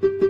Thank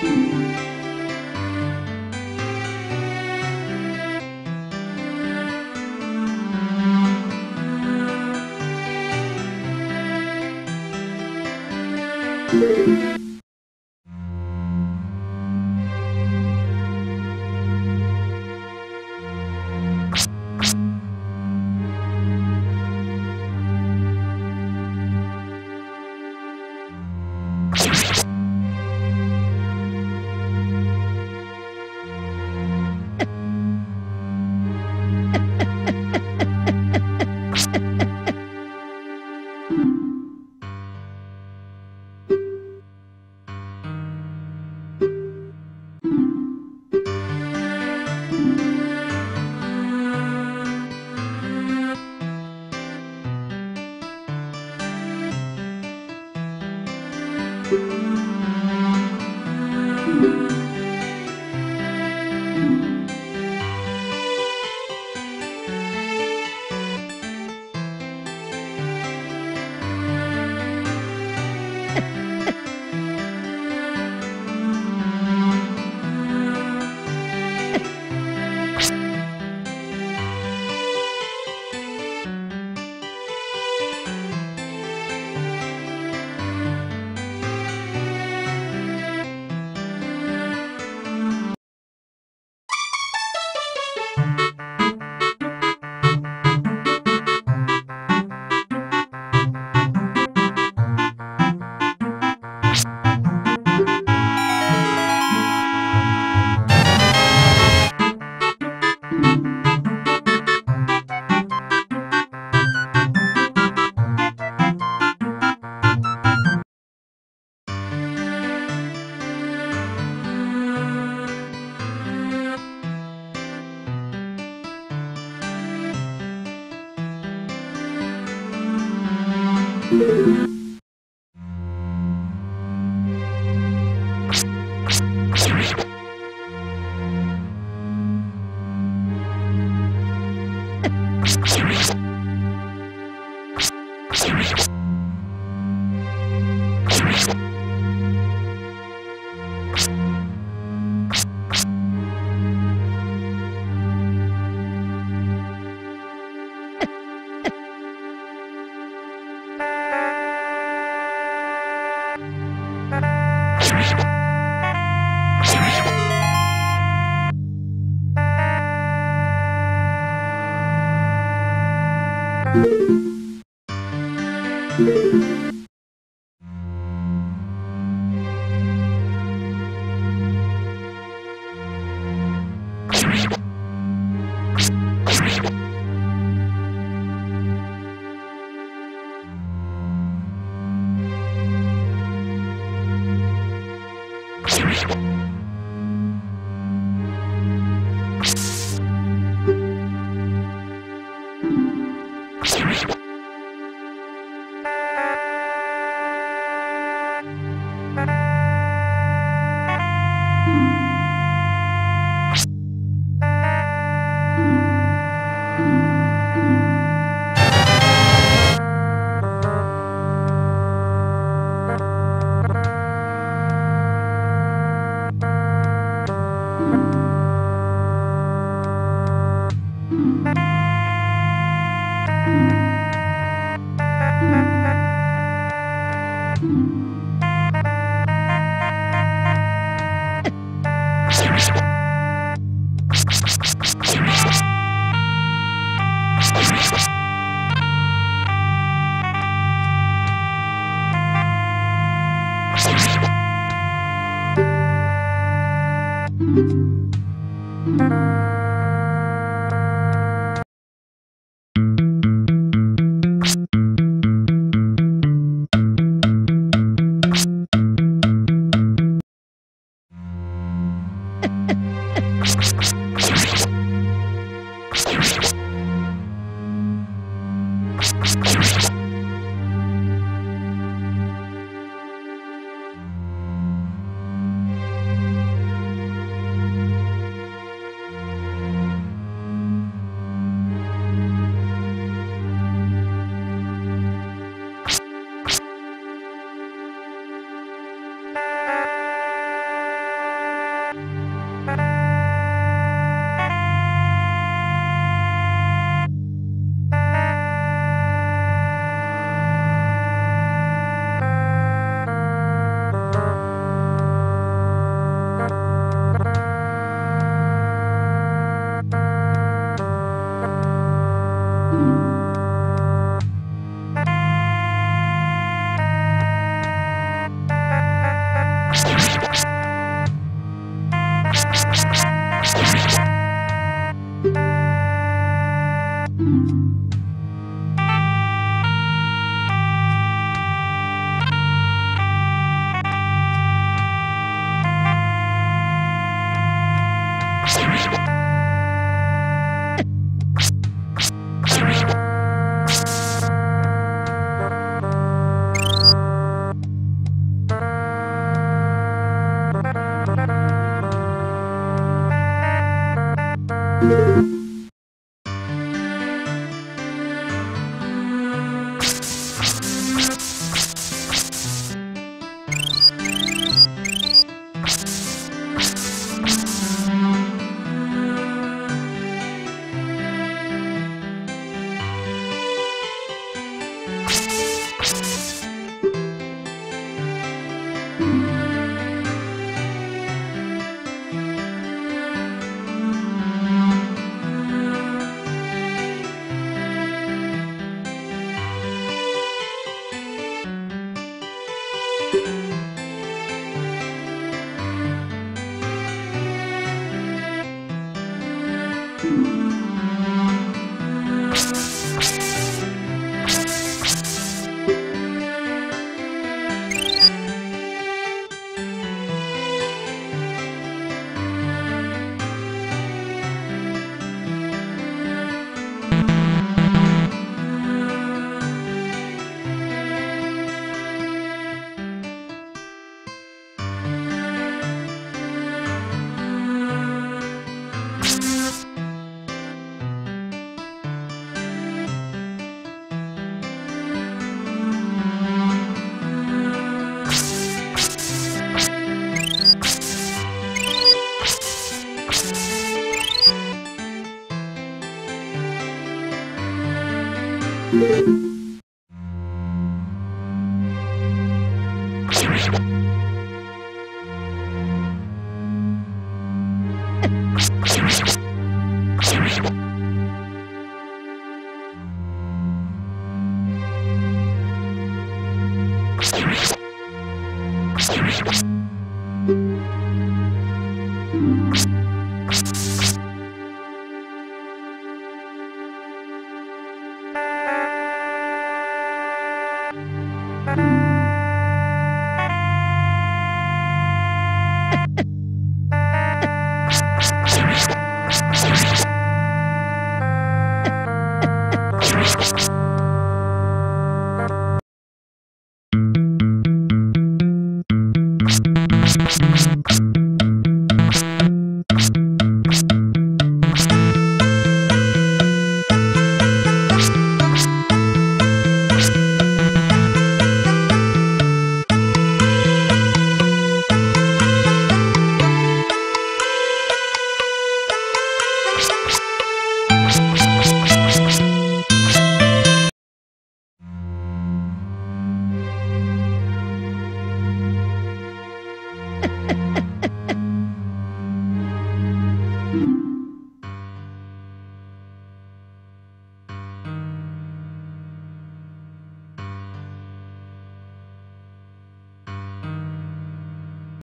Música Música